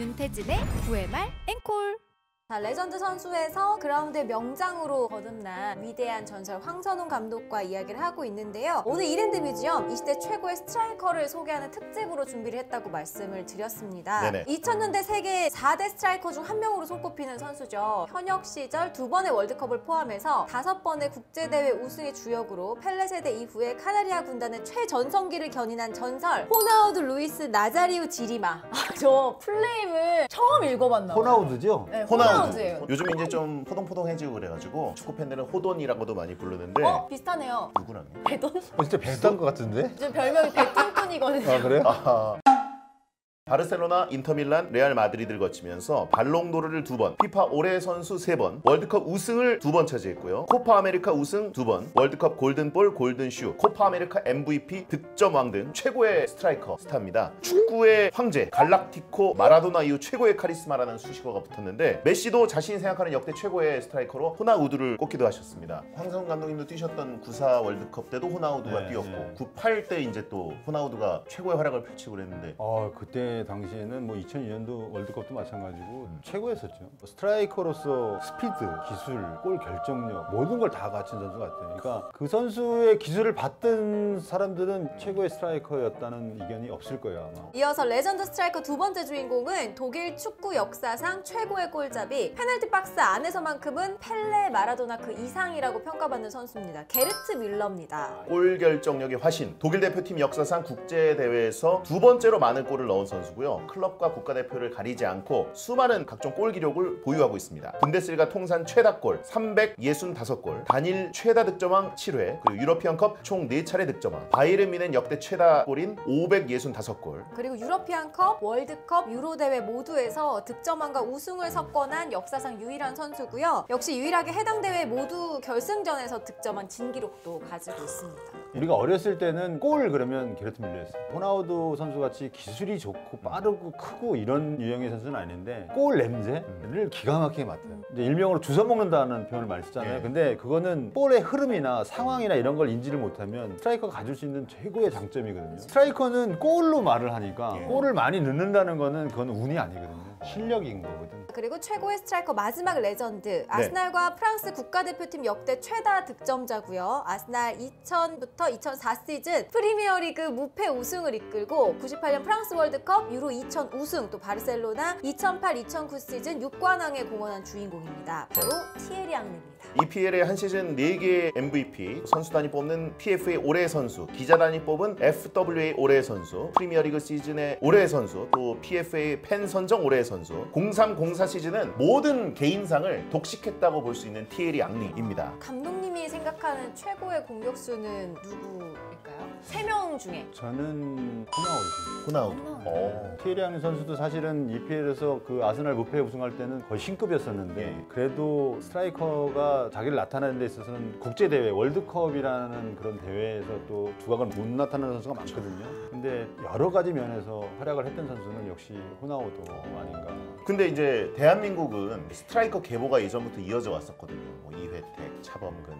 윤태진의 9회말 앵콜. 자, 레전드 선수에서 그라운드의 명장으로 거듭난 위대한 전설 황선홍 감독과 이야기를 하고 있는데요. 오늘 이랜드 뮤지엄 이 시대 최고의 스트라이커를 소개하는 특집으로 준비를 했다고 말씀을 드렸습니다. 네네. 2000년대 세계 4대 스트라이커 중 한 명으로 손꼽히는 선수죠. 현역 시절 두 번의 월드컵을 포함해서 다섯 번의 국제대회 우승의 주역으로 펠레 세대 이후에 카나리아 군단의 최전성기를 견인한 전설 호나우드 루이스 나자리우 지 리마. 아, 저 full name을 처음 읽어봤나 봐요. 호나우드죠? 네, 호나우드. 호나우드예요. 요즘 이제 좀 포동포동해지고 그래가지고 축구 팬들은 호돈이라고도 많이 부르는데 어? 비슷하네요. 누구랑? 배돈? 어, 진짜 비슷한 것 같은데? 요즘 별명이 배돈꾼이거든요. 아 그래요? 아하. 바르셀로나, 인터밀란, 레알 마드리드를 거치면서 발롱도르를 두 번, 피파 올해 선수 세 번, 월드컵 우승을 두 번 차지했고요. 코파 아메리카 우승 두 번, 월드컵 골든볼, 골든슈, 코파 아메리카 MVP, 득점왕 등 최고의 스트라이커 스타입니다. 축구의 황제, 갈락티코, 마라도나 이후 최고의 카리스마라는 수식어가 붙었는데 메시도 자신이 생각하는 역대 최고의 스트라이커로 호나우두를 꼽기도 하셨습니다. 황선홍 감독님도 뛰셨던 94 월드컵 때도 호나우두가 네, 뛰었고 네. 98 때 이제 또 호나우두가 최고의 활약을 펼치고 그랬는데 어 그때 당시에는 뭐 2002년도 월드컵도 마찬가지고 음. 최고였었죠. 스트라이커로서 스피드, 기술, 골 결정력 모든 걸 다 갖춘 선수 같아요. 그러니까 그 선수의 기술을 봤던 사람들은 최고의 스트라이커였다는 이견이 없을 거예요 아마. 이어서 레전드 스트라이커 두 번째 주인공은 독일 축구 역사상 최고의 골잡이 페널티 박스 안에서만큼은 펠레, 마라도나 그 이상이라고 평가받는 선수입니다. 게르트 뮐러입니다. 골 결정력의 화신 독일 대표팀 역사상 국제 대회에서 두 번째로 많은 골을 넣은 선수고요 클럽과 국가대표를 가리지 않고 수많은 각종 골 기록을 보유하고 있습니다 분데스리가 통산 최다골 365골 단일 최다 득점왕 7회 그리고 유러피언컵 총 4차례 득점왕 바이에른 뮌헨 역대 최다 골인 565골 그리고 유러피안컵, 월드컵, 유로 대회 모두에서 득점왕과 우승을 석권한 역사상 유일한 선수고요. 역시 유일하게 해당 대회 모두 결승전에서 득점한 진기록도 가지고 있습니다. 우리가 어렸을 때는 골 그러면 게르트 뮐러였어요. 호나우두 선수 같이 기술이 좋고 빠르고 크고 이런 유형의 선수는 아닌데 골 냄새를 기가 막히게 맡아요. 이제 일명으로 주워 먹는다는 표현을 많이 쓰잖아요. 예. 근데 그거는 볼의 흐름이나 상황이나 이런 걸 인지를 못하면 스트라이커가 가질 수 있는 최고의 장점이거든요. 스트라이커는 골로 말을 하니까 예. 골을 많이 넣는다는 거는 그건 운이 아니거든요. 실력인 거거든. 그리고 최고의 스트라이커 마지막 레전드 아스날과 프랑스 국가대표팀 역대 최다 득점자고요. 아스날 2000부터 2004 시즌 프리미어리그 무패 우승을 이끌고 98년 프랑스 월드컵 유로 2000 우승 또 바르셀로나 2008-2009 시즌 6관왕에 공헌한 주인공입니다. 바로 티에리 앙리입니다. EPL의 한 시즌 4개의 MVP, 선수단이 뽑는 PFA 올해의 선수, 기자단이 뽑은 FWA 올해의 선수, 프리미어리그 시즌의 올해의 선수, 또 PFA 팬 선정 올해의 선수, 0304 시즌은 모든 개인상을 독식했다고 볼 수 있는 티에리 앙리입니다. 감 독님이 생각하는 최고의 공격수는 누구일까요? 세 명 중에. 저는 호나우두. 호나우두. 호나우두. 어. 티에리앙 선수도 사실은 EPL에서 그 아스날 무패 우승할 때는 거의 신급이었었는데 예. 그래도 스트라이커가 자기를 나타내는 데 있어서는 국제 대회 월드컵이라는 그런 대회에서 또 두각을 못 나타내는 선수가 많거든요. 근데 여러 가지 면에서 활약을 했던 선수는 역시 호나우도 아닌가. 근데 이제 대한민국은 스트라이커 계보가 예전부터 이어져 왔었거든요. 뭐 이회택, 차범근,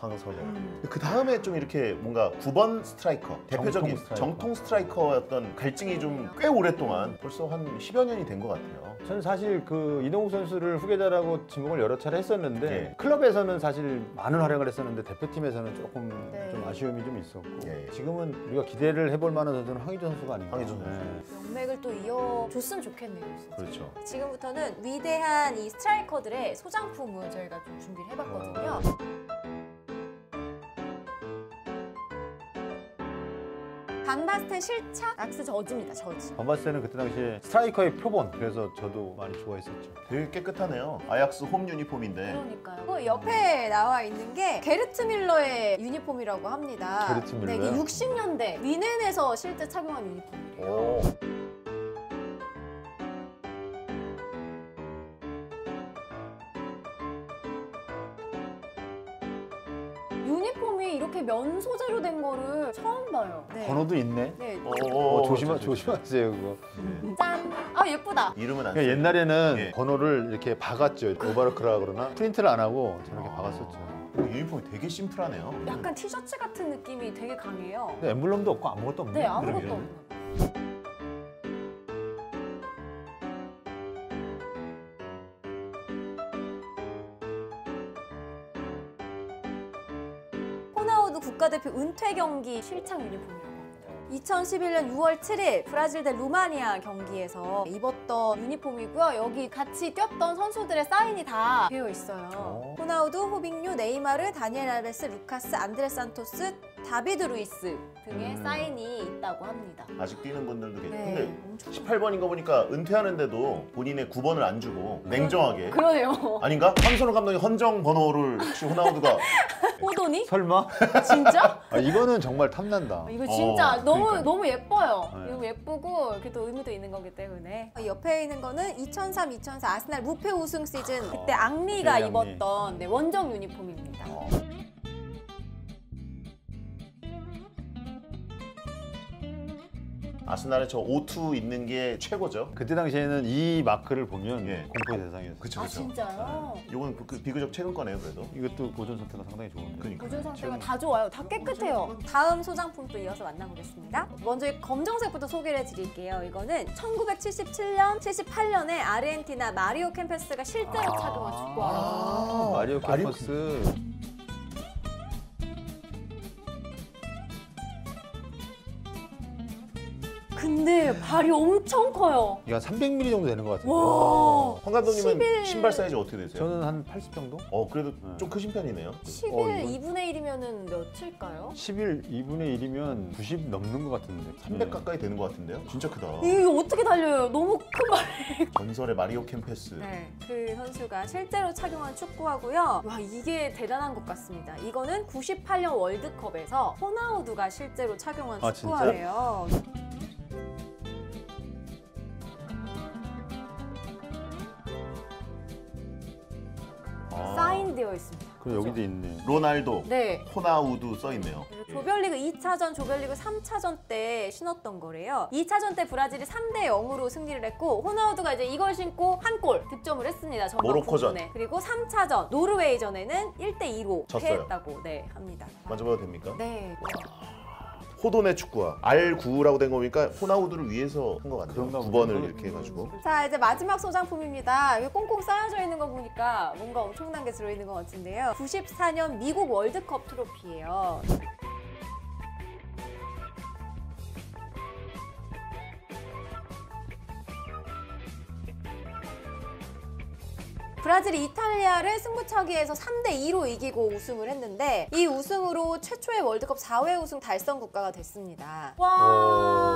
황선홍. 그 다음에 좀 이렇게 뭔가 9번 스트라이커, 대표적인 스트라이커. 정통 스트라이커였던 갈증이 좀 꽤 오랫동안 벌써 한 10여 년이 된 것 같아요. 저는 사실 그 이동국 선수를 후계자라고 지목을 여러 차례 했었는데 예. 클럽에서는 사실 많은 활약을 했었는데 대표팀에서는 조금 네. 좀 아쉬움이 좀 있었고 예. 지금은 우리가 기대를 해볼 만한 선수는 황의조 선수가 아닌가. 황의조 선수. 네. 명맥을 또 이어줬으면 좋겠네요. 진짜. 그렇죠. 지금부터는 위대한 이 스트라이커들의 소장품을 저희가 좀 준비를 해봤거든요. 반바스텐 실착 악스 저지입니다. 저지. 반바스는 그때 당시에 스트라이커의 표본 그래서 저도 많이 좋아했었죠. 되게 깨끗하네요. 아약스 홈 유니폼인데 그러니까요. 그 옆에 나와 있는 게 게르트 밀러의 유니폼이라고 합니다. 게르트 네, 밀러요? 이게 60년대 미넨에서 실제 착용한 유니폼이에요. 유니폼이 이렇게 면 소재로 된 거를 처음 봐요. 네. 번호도 있네. 네. 어, 조심하, 저, 저, 저. 조심하세요 그거. 짠! 아, 예쁘다. 이름은 안 그러니까 써요. 옛날에는 예. 번호를 이렇게 박았죠. 오바르크라 그러나 프린트를 안 하고 저렇게 아. 박았었죠. 어, 유니폼이 되게 심플하네요. 약간 티셔츠 같은 느낌이 되게 강해요. 근데 엠블럼도 없고 아무것도 없네. 네, 아무것도 그러게요. 대표 은퇴 경기 실착 합니다. 2011년 6월 7일 브라질 대 루마니아 경기에서 입었던 유니폼이고요. 여기 같이 뛰었던 선수들의 사인이 다 되어 있어요. 어. 호나우두, 호빙뉴, 네이마르, 다니엘 알베스, 루카스, 안드레 산토스, 다비드 루이스 등의 음. 사인이 있다고 합니다. 아직 뛰는 분들도 계시고 네, 근데 엄청 18번인 거 보니까 은퇴하는데도 본인의 9번을 안 주고 냉정하게 그러네요. 아닌가? 황선우 감독이 헌정 번호를 혹시 호나우두가 호돈이? 설마? 진짜? 아, 이거는 정말 탐난다. 이거 진짜 어, 너무 그러니까요. 너무 예뻐요. 네. 이거 예쁘고 이렇게 또 의미도 있는 거기 때문에 옆에 있는 거는 2003-2004 아스날 무패 우승 시즌 그때 앙리가 네, 앙리. 입었던 네, 원정 유니폼입니다. 아스날에 저 O2 있는 게 최고죠. 그때 당시에는 이 마크를 보면 예. 공포의 대상이었어요. 그쵸 아 그쵸. 진짜요? 이건 그, 그 비교적 최근 거네요 그래도. 이것도 보존 상태가 상당히 좋은데. 그러니까. 보존 상태가 다 좋아요. 다 깨끗해요. 다음 소장품도 이어서 만나보겠습니다. 먼저 이 검정색부터 소개를 해드릴게요. 이거는 1977년, 78년에 아르헨티나 마리오 캠페스가 실제로 착용한 축구화라고 아, 마리오 마리오 캠퍼스. 근데 발이 엄청 커요. 이거 한 300mm 정도 되는 것 같은데. 와. 황 감독님은 11. 신발 사이즈 어떻게 되세요? 저는 한 80 정도? 어 그래도 네. 좀 크신 편이네요. 11 어, 이건- 2분의 1이면은 몇일까요? 11 2분의 1이면 90 넘는 것 같은데. 300 네. 가까이 되는 것 같은데요? 진짜 크다. 이거 어떻게 달려요? 너무 큰 발. 전설의 마리오 캠페스. 네, 그 선수가 실제로 착용한 축구화고요. 와 이게 대단한 것 같습니다. 이거는 98년 월드컵에서 호나우두가 실제로 착용한 아, 진짜? 축구화예요. 되어 있습니다. 그럼 여기도 있네. 로날도, 네. 호나우두 써 있네요. 조별리그 2차전, 조별리그 3차전 때 신었던 거래요. 2차전 때 브라질이 3대 0으로 승리를 했고 호나우두가 이제 이걸 신고 한 골 득점을 했습니다. 모로코전. 부분에. 그리고 3차전 노르웨이전에는 1대 2로 졌어요. 패했다고 네, 합니다. 만져봐도 됩니까? 네. 호돈의 축구화 R9라고 된거 보니까 호나우두를 위해서 한 것 같아요. 그런가 9번을 보네요. 이렇게 해가지고. 자 이제 마지막 소장품입니다. 이게 꽁꽁 쌓여져 있는 거 보니까 뭔가 엄청난 게 들어있는 것 같은데요. 94년 미국 월드컵 트로피예요. 브라질이 이탈리아를 승부차기에서 3대 2로 이기고 우승을 했는데 이 우승으로 최초의 월드컵 4회 우승 달성 국가가 됐습니다. 와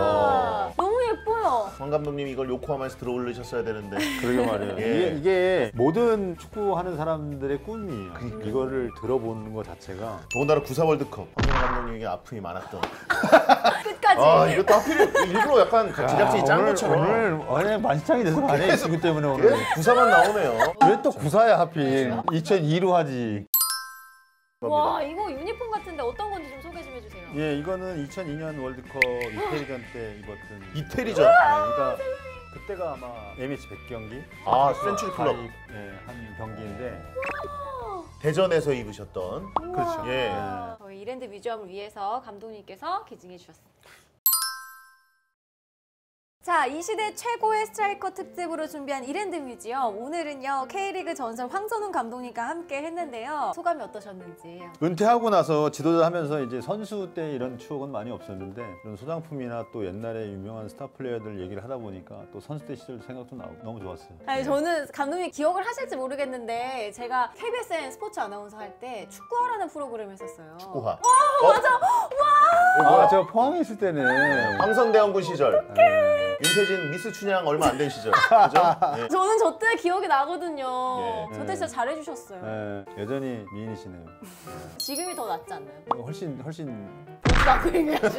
야. 너무 예뻐요. 황 감독님 이걸 요코하마에서 들어올리셨어야 되는데. 그러게 말이에요. 예. 이게, 이게 모든 축구하는 사람들의 꿈이에요. 그러니까. 이거를 들어보는 것 자체가 더군다나 구사 월드컵 황 감독님에게 아픔이 많았던. 끝까지. 아 이것도 하필 일부러 약간 제작진이 짠 오늘, 것처럼. 오늘 오늘 만시창이 돼서 안해 이 친구 때문에 오늘 예? 구사만 나오네요. 왜 또 구사야 하필 2002로 하지 와 이거 유니폼 같은데 어떤 건지 좀. 예 이거는 2002년 월드컵 이태리전 때 입었던 이태리전. 네, 그러니까 그때가 아마 A매치 100경기 아 century club 예, 한 경기인데 대전에서 입으셨던. 그렇죠 예. 저희 이랜드 뮤지엄을 위해서 감독님께서 기증해 주셨습니다. 자, 이 시대 최고의 스트라이커 특집으로 준비한 이랜드 뮤지엄. 오늘은요, K리그 전설 황선홍 감독님과 함께 했는데요. 소감이 어떠셨는지. 은퇴하고 나서 지도자 하면서 이제 선수 때 이런 추억은 많이 없었는데 이런 소장품이나 또 옛날에 유명한 스타 플레이어들 얘기를 하다 보니까 또 선수 때 시절 생각도 나고 너무 좋았어요. 아니, 저는 감독님 기억을 하실지 모르겠는데, 제가 KBSN 스포츠 아나운서 할 때 축구하라는 프로그램 했었어요. 축구화. 어, 맞아. 와. 어, 아? 저 포항에 있을 때는 황선대원군 시절. 예. 윤태진 미스 춘향 얼마 안 된 시절. 그죠? 예. 저는 저 때 기억이 나거든요. 예. 저때 진짜 잘해주셨어요. 예, 여전히 미인이시네요. 지금이 더 낫지 않나요? 훨씬 훨씬 얘기하죠.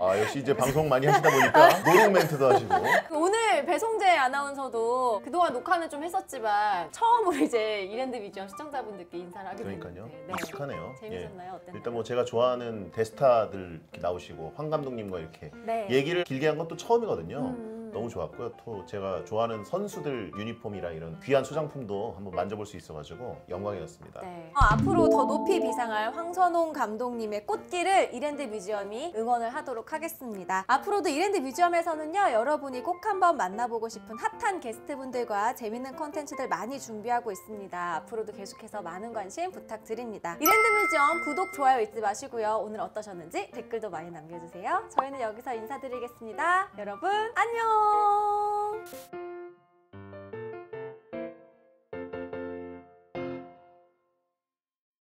아 역시 이제 방송 많이 하시다 보니까 노동 멘트도 하시고. 오늘 배송재 아나운서도 그동안 녹화는 좀 했었지만 처음으로 이제 이랜드 뮤지엄 시청자분들께 인사를 하게 그러니까요. 됐는데 네. 익숙하네요. 예. 재밌었나요? 어땠나요? 일단 뭐 제가 좋아하는 대스타들 이렇게 나오시고 황 감독님과 이렇게 네. 얘기를 길게 한 건 또 처음이거든요. 음. 너무 좋았고요. 또 제가 좋아하는 선수들 유니폼이랑 이런 귀한 소장품도 한번 만져볼 수 있어가지고 영광이었습니다. 네. 어, 앞으로 더 높이 비상할 황선홍 감독님의 꽃길을 이랜드 뮤지엄이 응원을 하도록 하겠습니다. 앞으로도 이랜드 뮤지엄에서는요, 여러분이 꼭 한번 만나보고 싶은 핫한 게스트분들과 재밌는 컨텐츠들 많이 준비하고 있습니다. 앞으로도 계속해서 많은 관심 부탁드립니다. 이랜드 뮤지엄 구독, 좋아요 잊지 마시고요. 오늘 어떠셨는지 댓글도 많이 남겨주세요. 저희는 여기서 인사드리겠습니다. 여러분, 안녕!